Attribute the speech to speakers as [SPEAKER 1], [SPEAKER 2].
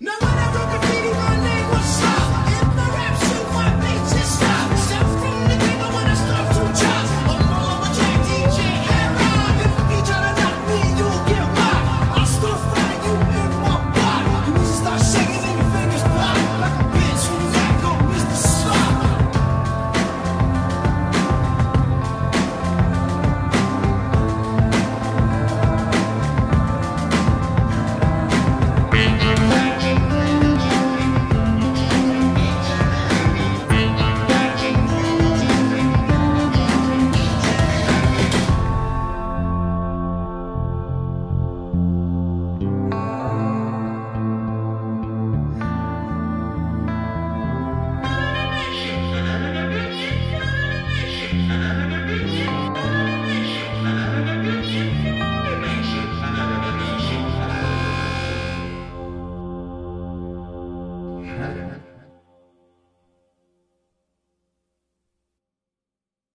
[SPEAKER 1] No.